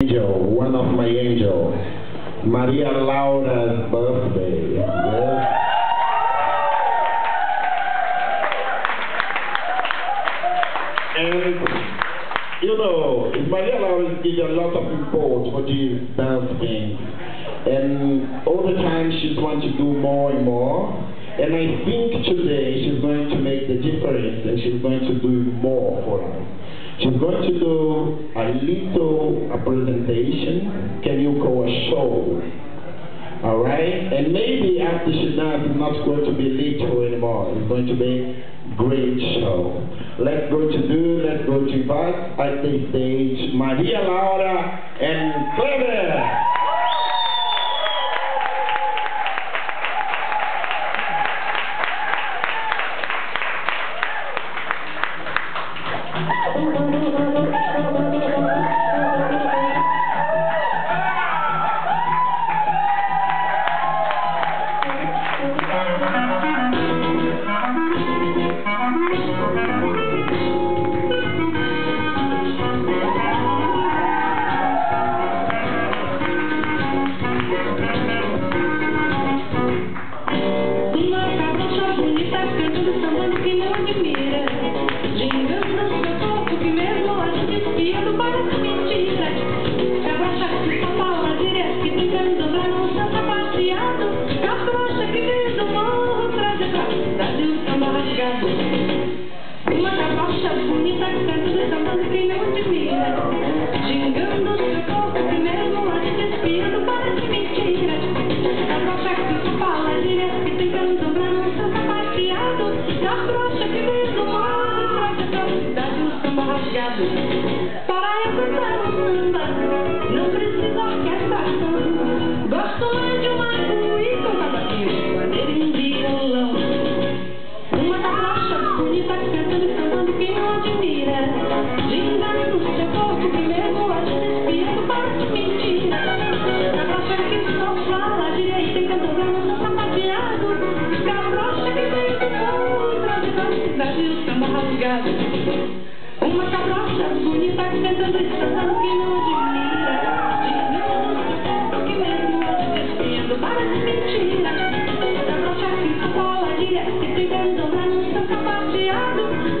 angel, one of my angels, Maria Laura's birthday. Yes. And, you know, Maria Laura is a lot of support for this dance. And all the time she's going to do more and more. And I think today she's going to make the difference and she's going to do more for us. She's going to do a little a presentation, can you call a show? All right? And maybe after she does, it's not going to be little anymore. It's going to be great show. Let's go to do, let's go to invite at the stage Maria Laura and Clever.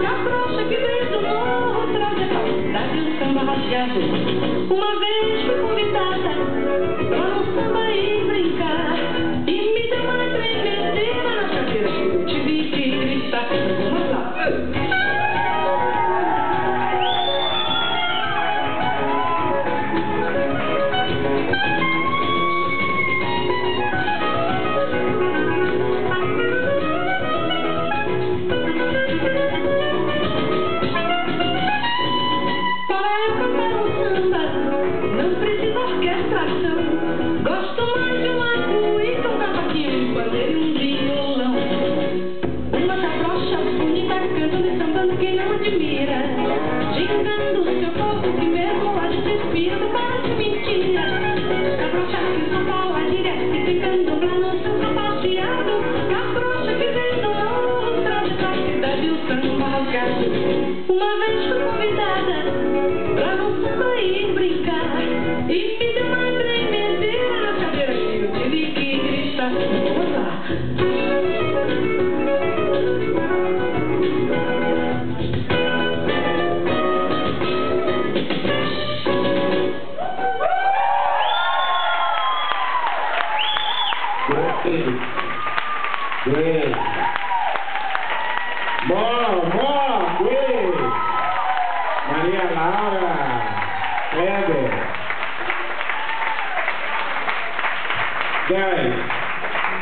A frouxa que vem do morro traz a saudade do samba rasgado. Uma Great. More, more, great. Maria Laura. Clever. Guys,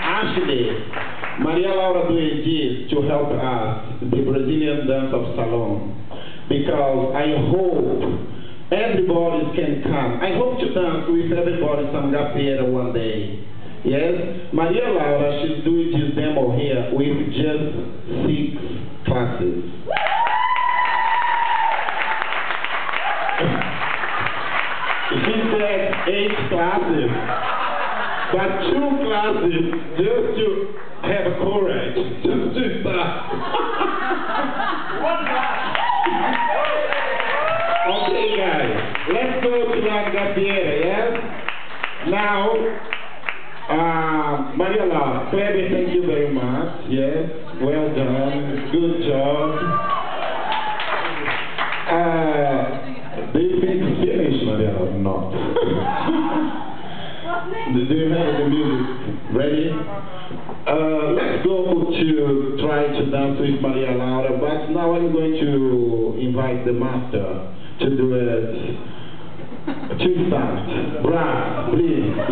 Ashley, Maria Laura doing this to help us, the Brazilian dance of salon, because I hope everybody can come. I hope to dance with everybody samba gafieira one day. Yes, Maria Laura, she's doing this demo here with just six classes. She said eight classes, but two classes just to have a courage, just to start. Okay, guys, let's go to La Gafieira, yes? Now, uh, Mariela, Clebe, thank you very much, yes, well done, good job. Uh, do you finished, Mariela, not? do you have the music ready? Uh, let's go to try to dance with Maria Laura, but now I'm going to invite the master to do it Brad, please.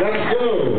let's go.